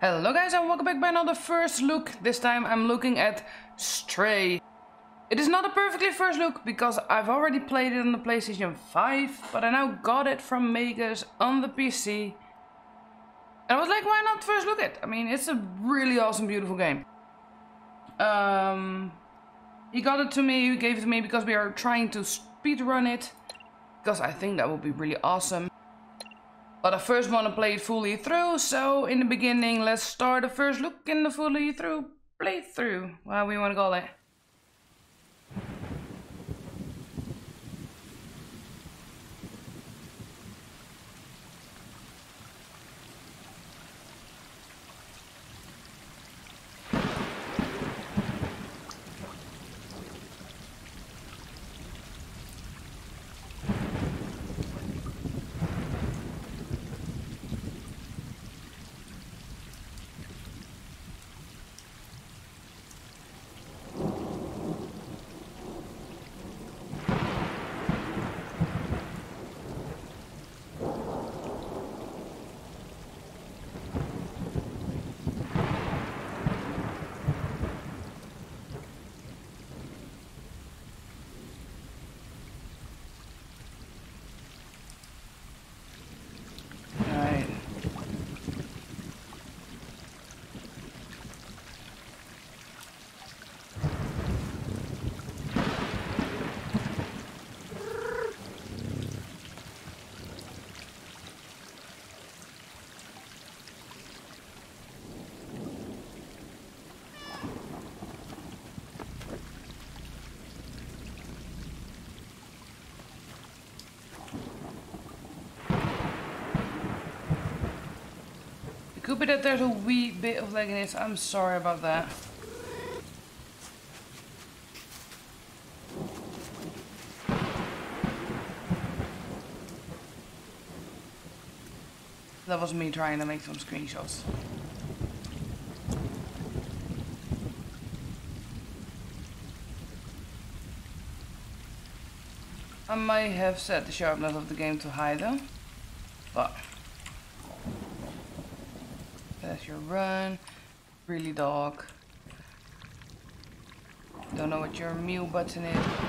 Hello guys and welcome back by another first look. This time I'm looking at Stray. It is not a perfectly first look because I've already played it on the PlayStation 5, but I now got it from Makers on the PC. And I was like, why not first look it? I mean, it's a really awesome, beautiful game. Um, he got it to me, he gave it to me because we are trying to speedrun it. Because I think that would be really awesome. But I first want to play it fully through, so in the beginning, let's start the first look in the fully through playthrough. How we want to call it. Alright. It could be that there's a wee bit of this. I'm sorry about that. That was me trying to make some screenshots. I might have set the sharpness of the game to high though, but your run. Really dog. Don't know what your meal button is.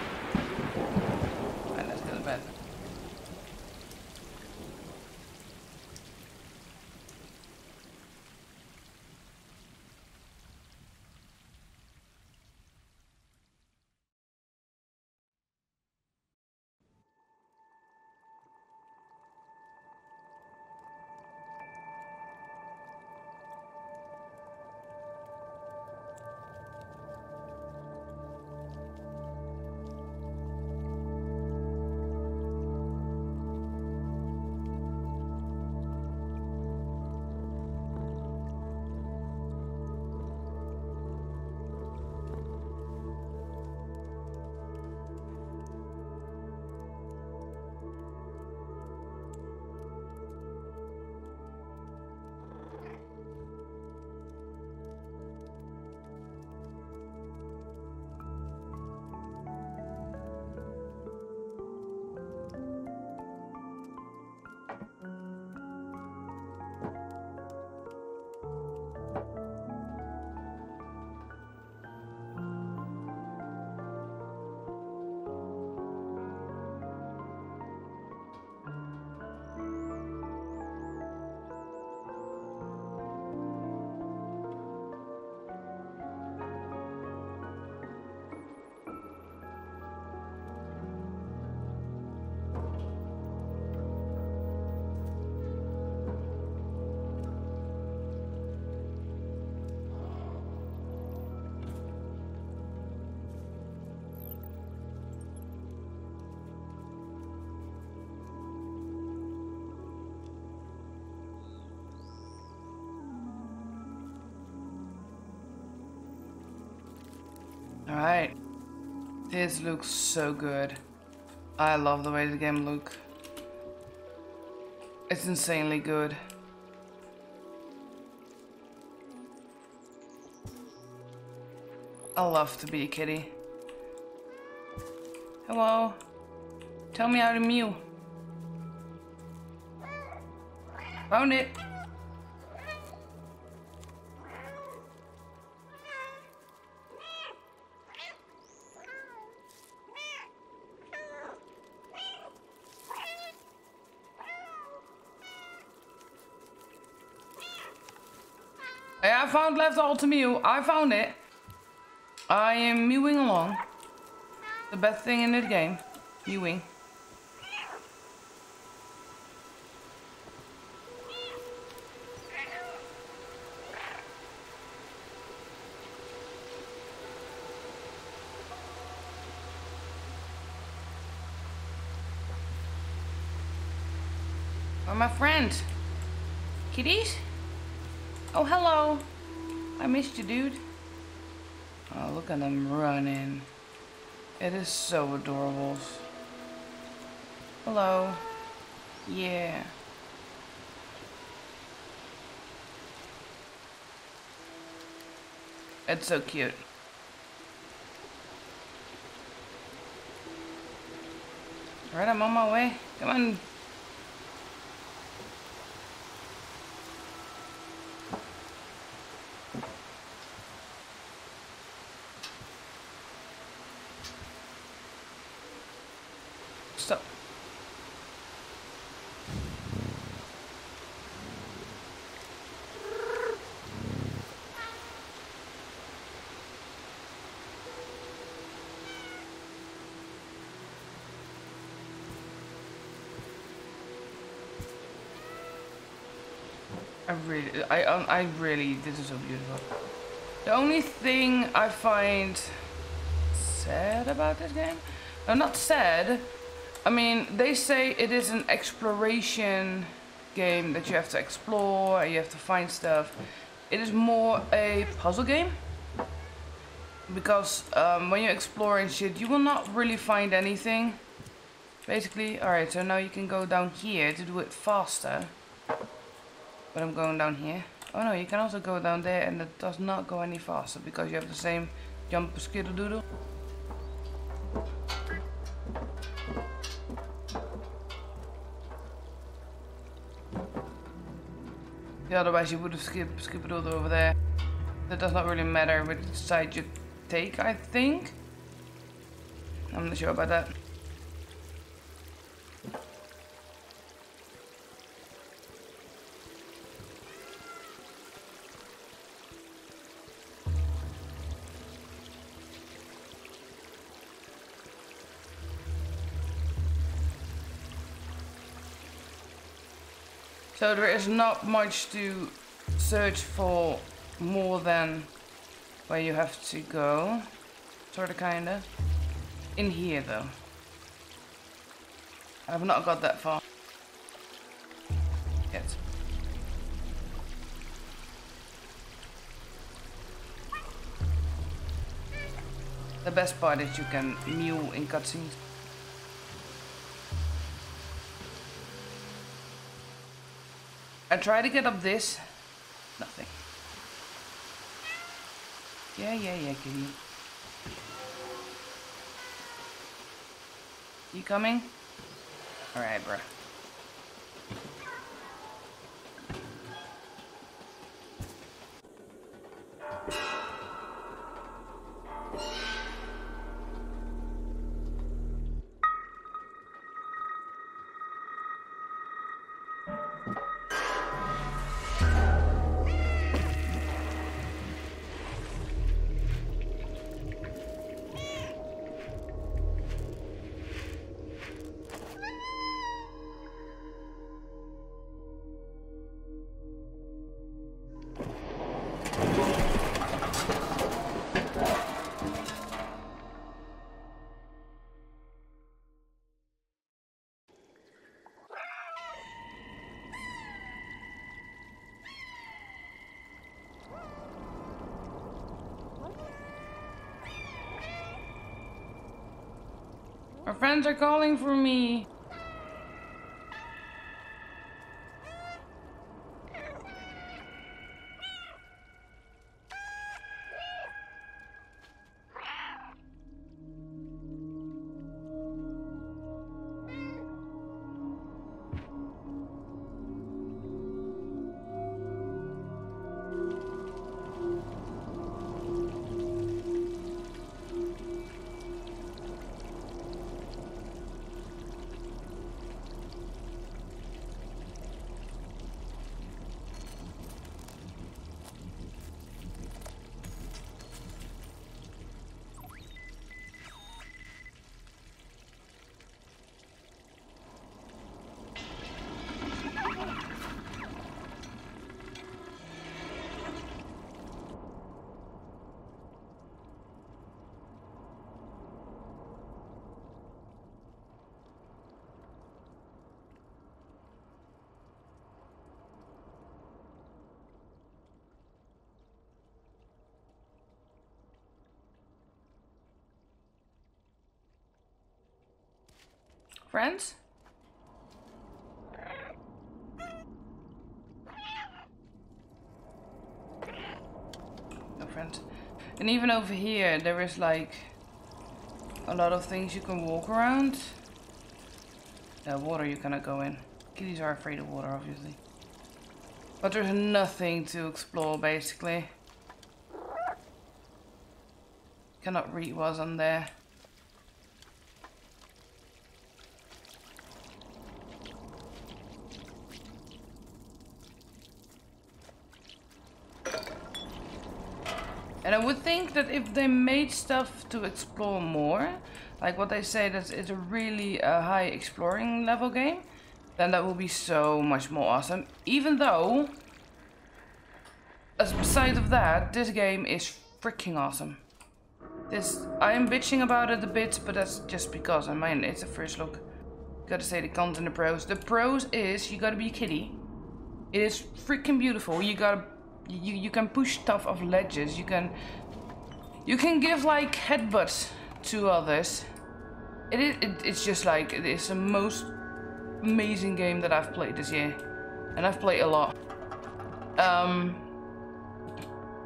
This looks so good. I love the way the game look. It's insanely good. I love to be a kitty. Hello. Tell me how to mew. Found it. Found left all to mew. I found it. I am mewing along. The best thing in this game. Mewing. My friend. Kitties? Oh, hello. I missed you, dude. Oh, look at them running. It is so adorable. Hello. Yeah. It's so cute. Alright, I'm on my way. Come on, I really, I, um, I really, this is so beautiful. The only thing I find sad about this game, no, not sad. I mean, they say it is an exploration game that you have to explore, you have to find stuff. It is more a puzzle game. Because um, when you're exploring shit, you will not really find anything. Basically, alright, so now you can go down here to do it faster. But I'm going down here. Oh no, you can also go down there and it does not go any faster because you have the same jump skittle doodle. Yeah, otherwise you would have skipped, skipped over there. That does not really matter which side you take, I think. I'm not sure about that. So there is not much to search for more than where you have to go. Sorta kinda. In here though. I've not got that far. Yet. The best part is you can mew in cutscenes. I try to get up this. Nothing. Yeah, yeah, yeah, kitty. You coming? Alright, bruh. My friends are calling for me. Friends? No friends. And even over here, there is like a lot of things you can walk around. Uh, water you cannot go in. Kitties are afraid of water, obviously. But there's nothing to explore, basically. Cannot read what's on there. And I would think that if they made stuff to explore more, like what they say that it's a really uh, high exploring level game, then that will be so much more awesome. Even though, aside of that, this game is freaking awesome. This, I am bitching about it a bit, but that's just because, I mean, it's a first look. Gotta say the cons and the pros. The pros is, you gotta be a kitty. It is freaking beautiful. You gotta you, you can push stuff off ledges. You can you can give like headbutts to others. It is it, it's just like it is the most amazing game that I've played this year, and I've played a lot. Um,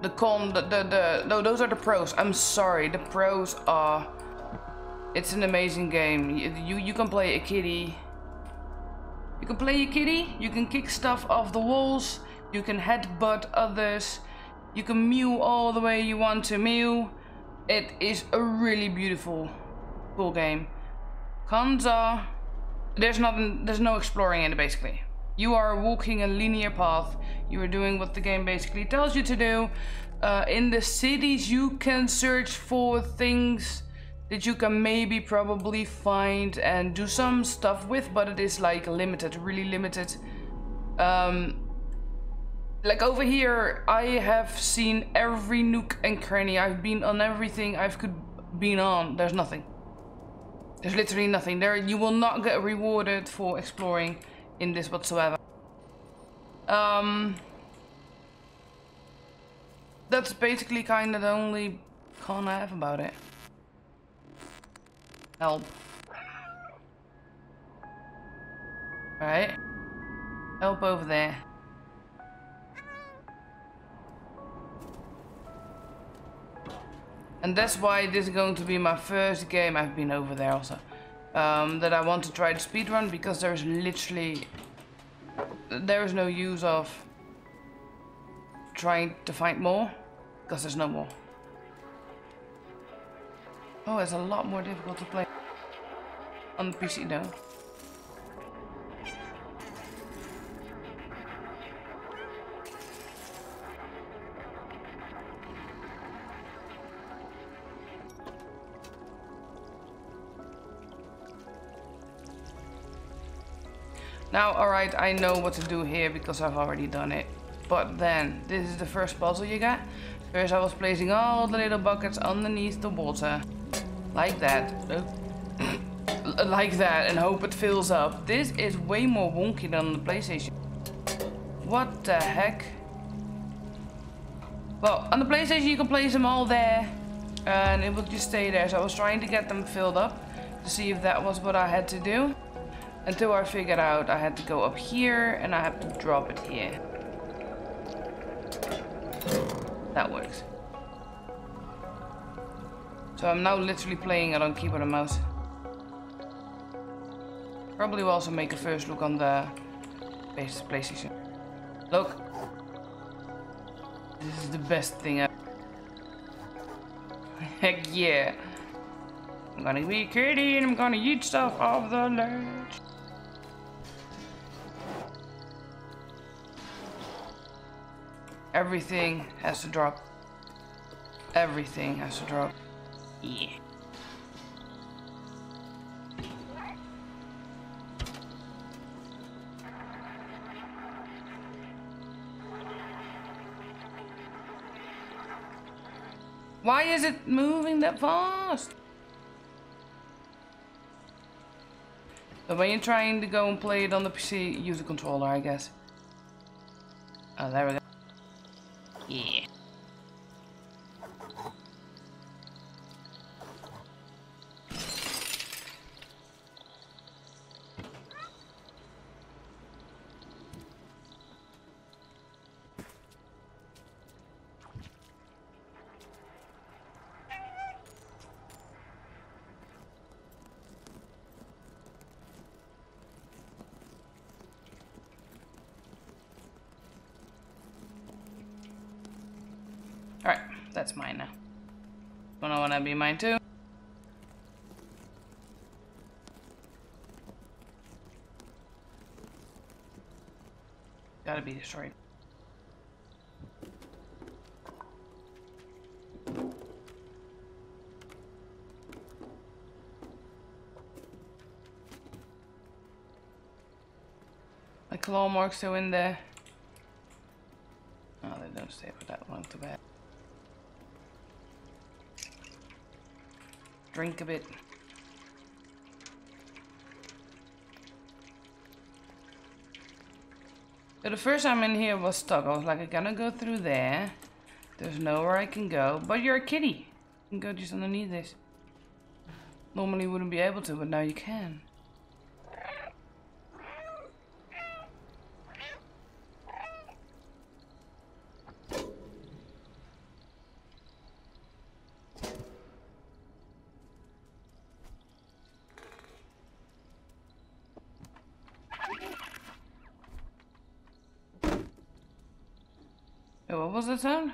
the con, the the, the no, those are the pros. I'm sorry, the pros are. It's an amazing game. You you, you can play a kitty. You can play a kitty. You can kick stuff off the walls. You can headbutt others. You can mew all the way you want to mew. It is a really beautiful, cool game. Are there's nothing, there's no exploring in it basically. You are walking a linear path. You are doing what the game basically tells you to do. Uh, in the cities, you can search for things that you can maybe probably find and do some stuff with, but it is like limited, really limited. Um, like over here, I have seen every nook and cranny. I've been on everything I've could been on. There's nothing. There's literally nothing. There, you will not get rewarded for exploring in this whatsoever. Um, that's basically kind of the only con I have about it. Help. Alright. Help over there. And that's why this is going to be my first game, I've been over there also, um, that I want to try the speedrun because there's literally, there is no use of trying to find more because there's no more. Oh, it's a lot more difficult to play on the PC though. Now, alright, I know what to do here because I've already done it. But then, this is the first puzzle you get. First I was placing all the little buckets underneath the water. Like that. like that and hope it fills up. This is way more wonky than the PlayStation. What the heck? Well, on the PlayStation you can place them all there. And it will just stay there. So I was trying to get them filled up. To see if that was what I had to do. Until I figured out I had to go up here and I have to drop it here. That works. So I'm now literally playing it on keyboard and mouse. Probably will also make a first look on the PlayStation. Look. This is the best thing ever. Heck yeah. I'm gonna be a kitty and I'm gonna eat stuff off the ledge. Everything has to drop. Everything has to drop. Yeah. Why is it moving that fast? So when you're trying to go and play it on the PC, use a controller, I guess. Oh, there we go. That's mine now. Don't I want to be mine too? Gotta be destroyed. Claw marks are in there. Oh, they don't stay for that long, too bad. Drink a bit. So the first time in here was stuck. I was like, I'm gonna go through there. There's nowhere I can go. But you're a kitty. You can go just underneath this. Normally you wouldn't be able to, but now you can. What was the sound?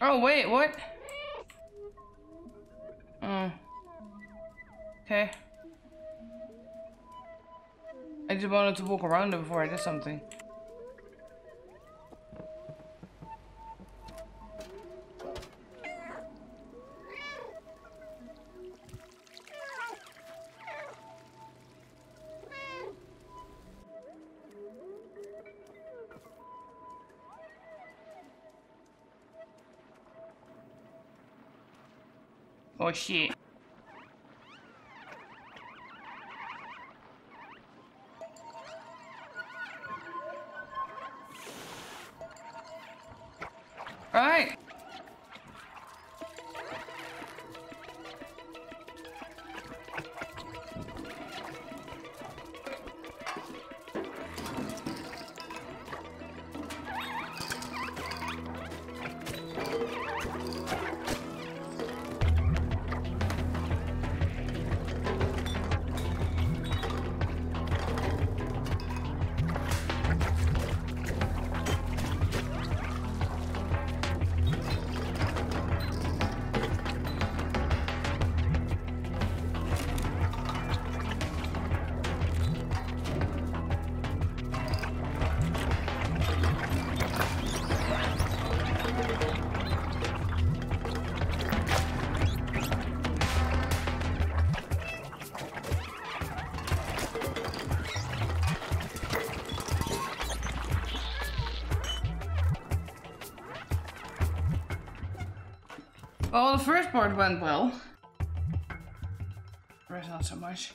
Oh, wait, what? Oh. Okay. I just wanted to walk around it before I did something. Oh shit. Alright. Well, the first part went well. The rest not so much.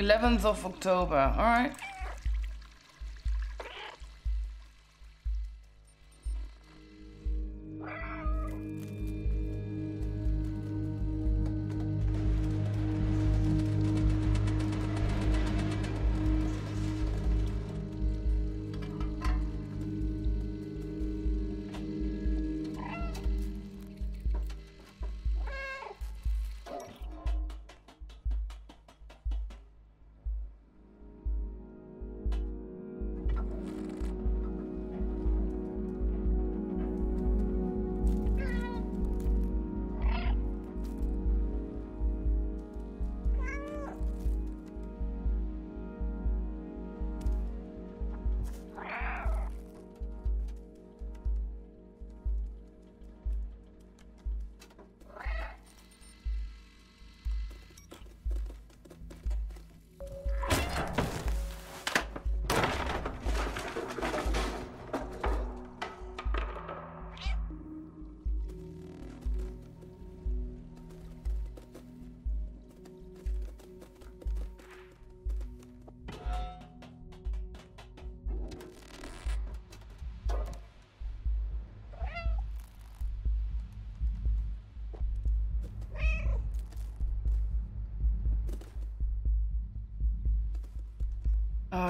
11th of October. Alright. Oh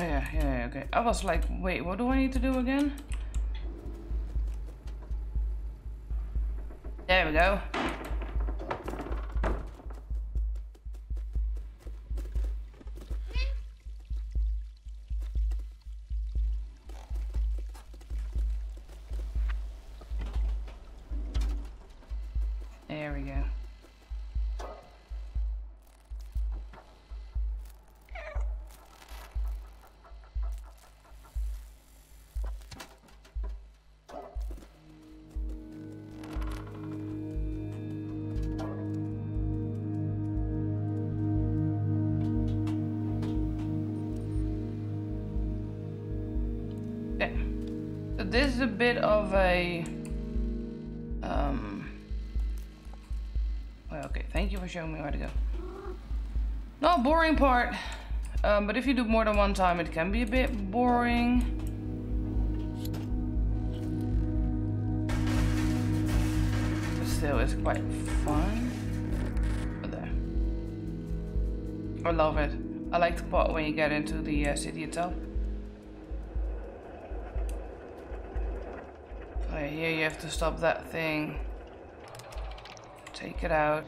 Oh, yeah, yeah, yeah, okay. I was like, wait, what do I need to do again? There we go. There we go. This is a bit of a um well, okay, thank you for showing me where to go. Not boring part. Um, but if you do more than one time it can be a bit boring. But still it's quite fun. But there. I love it. I like the part when you get into the uh, city itself. Here you have to stop that thing. Take it out.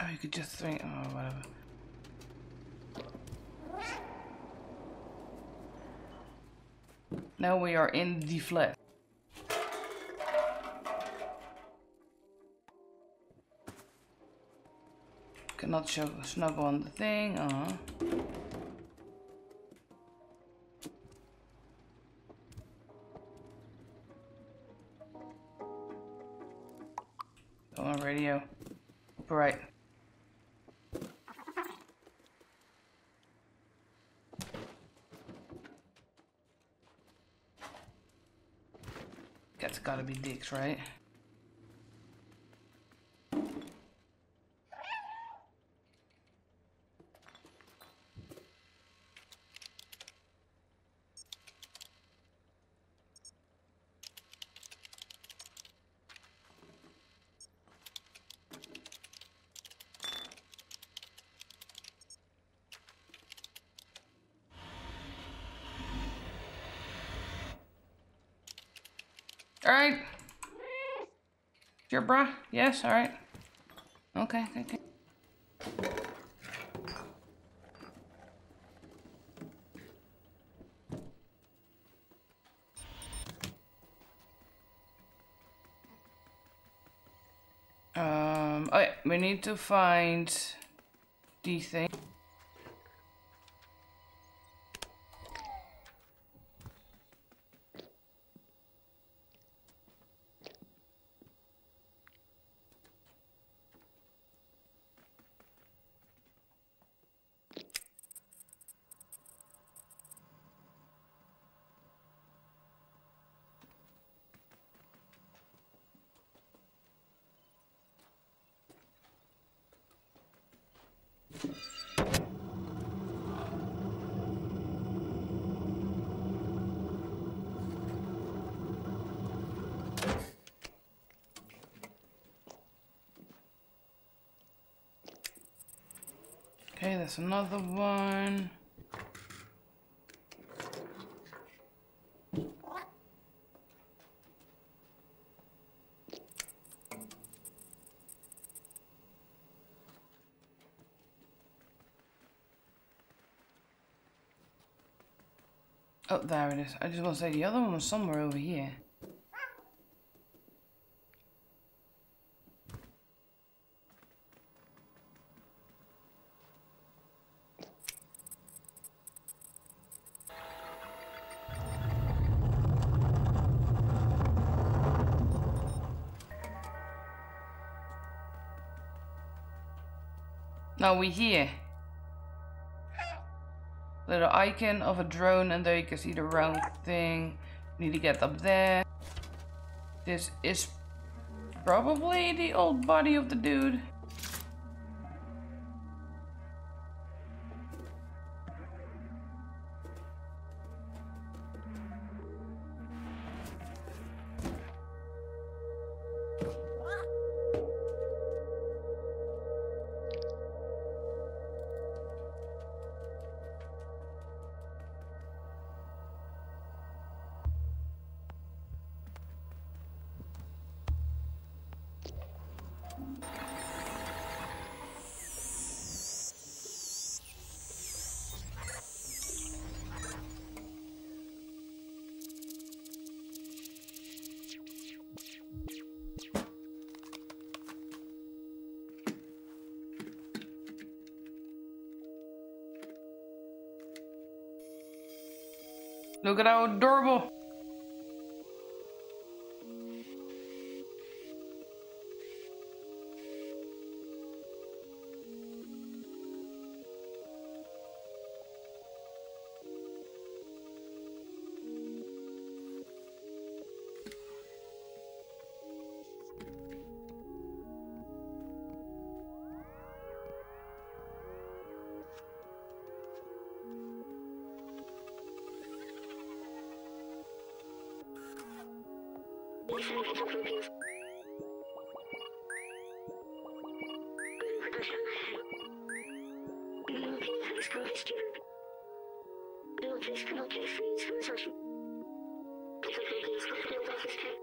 Oh, you could just think, oh, whatever. Now we are in the flat. Cannot show snuggle on the thing. Uh -huh. Be dicks, right? Alright. Your bra? Yes, alright. Okay, okay. Um, oh yeah, we need to find the thing. Okay, another one. Oh, there it is. I just want to say the other one was somewhere over here. Now we here. Little icon of a drone and there you can see the round thing. Need to get up there. This is probably the old body of the dude. Look at how adorable. Thank you.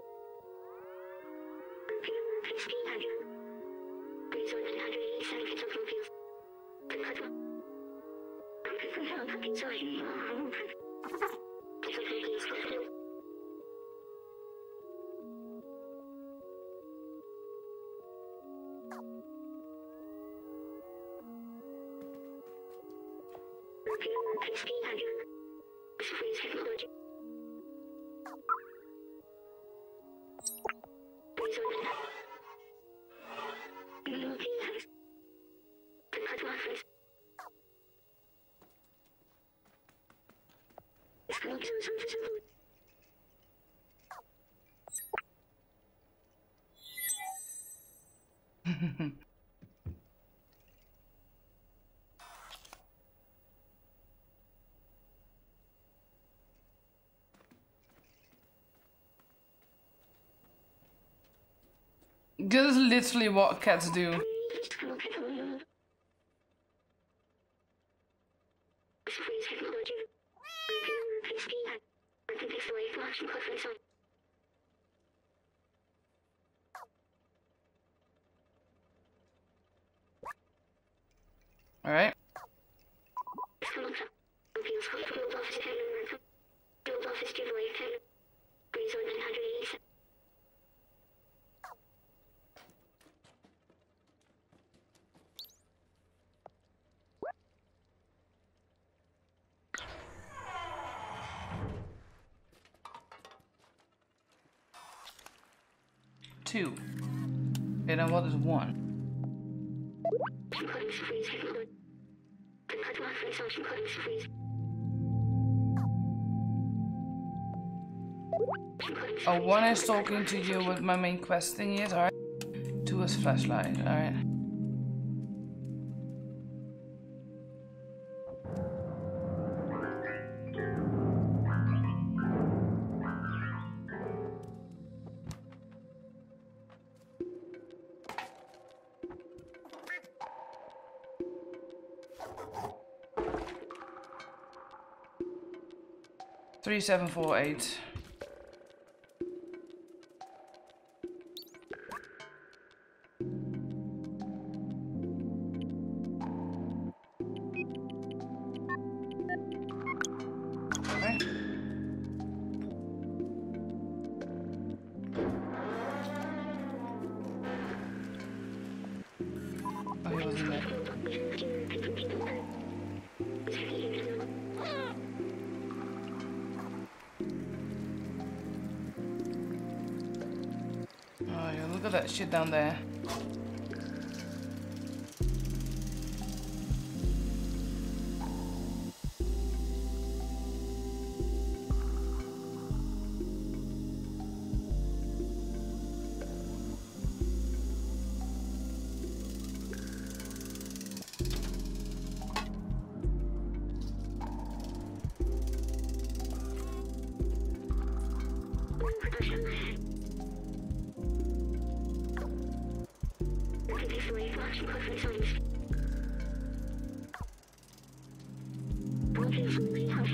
This is literally what cats do. Two. Okay, then what is one? Oh, one is talking to you with my main quest thing is alright. Two is flashlight, alright. 3748. Shit down there.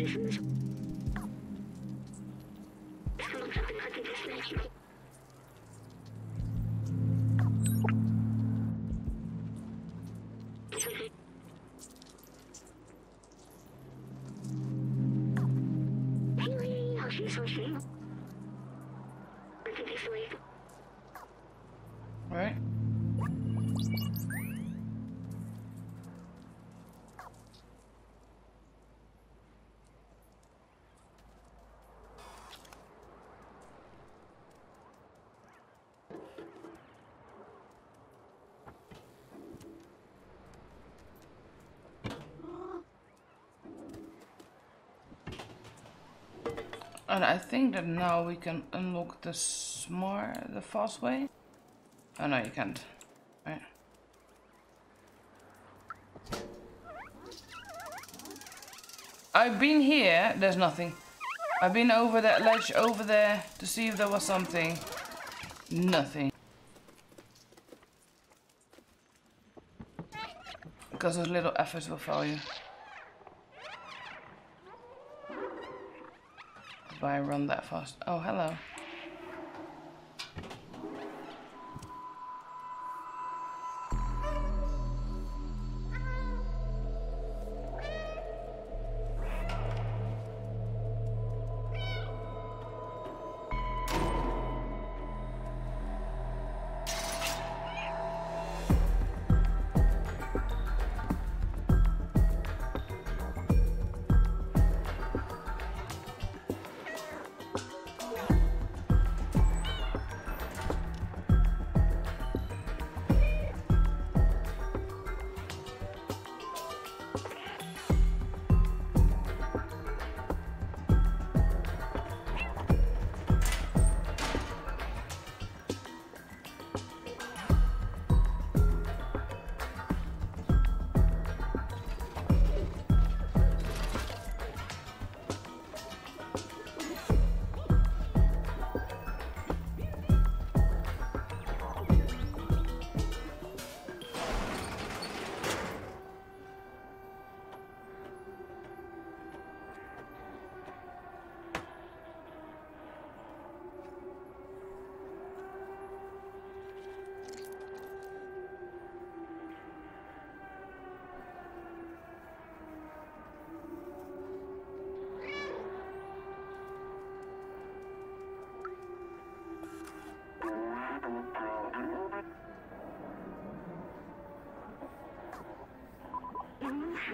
Right. And I think that now we can unlock the smart, the fast way. Oh no, you can't. Right. I've been here, there's nothing. I've been over that ledge over there to see if there was something. Nothing. Because those little efforts will fail you. Why I run that fast. Oh, hello.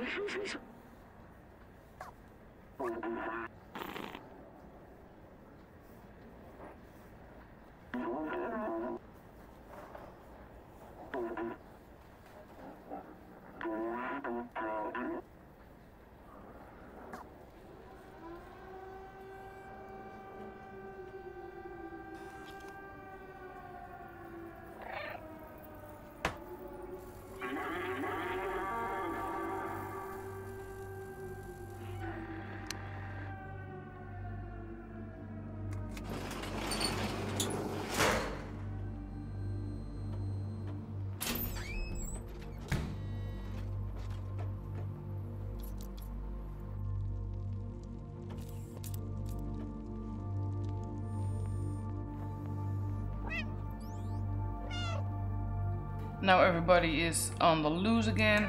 你说你说你说 Now everybody is on the loose again.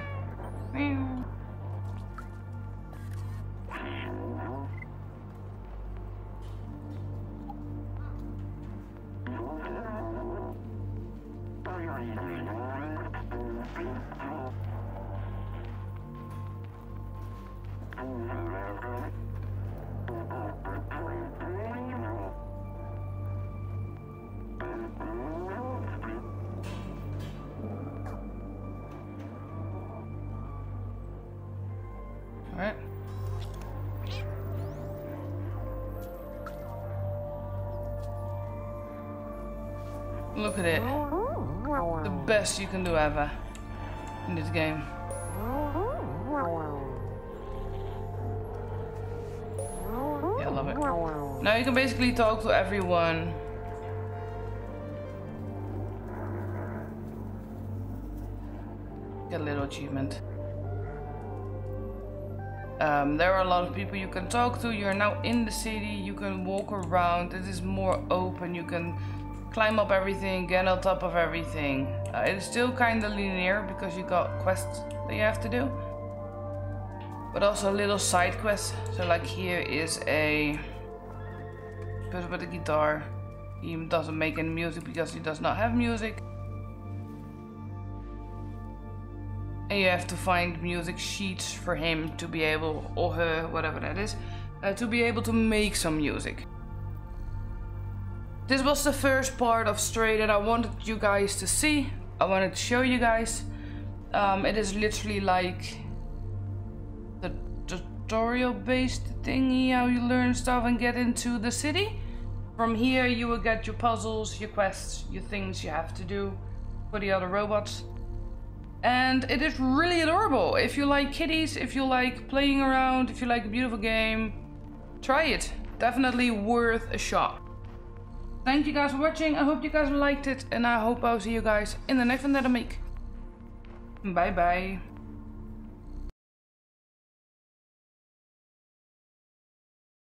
Best you can do ever in this game. Yeah, I love it. Now you can basically talk to everyone. Get a little achievement. Um, there are a lot of people you can talk to. You're now in the city. You can walk around. It is more open. You can climb up everything, get on top of everything. Uh, it's still kind of linear because you got quests that you have to do. But also little side quests. So like here is a person with a guitar. He doesn't make any music because he does not have music. And you have to find music sheets for him to be able, or her, whatever that is, uh, to be able to make some music. This was the first part of Stray that I wanted you guys to see. I wanted to show you guys. Um, it is literally like the tutorial based thingy, how you learn stuff and get into the city. From here you will get your puzzles, your quests, your things you have to do for the other robots. And it is really adorable. If you like kitties, if you like playing around, if you like a beautiful game, try it. Definitely worth a shot. Thank you guys for watching. I hope you guys liked it. And I hope I'll see you guys in the next one that I make. Bye bye.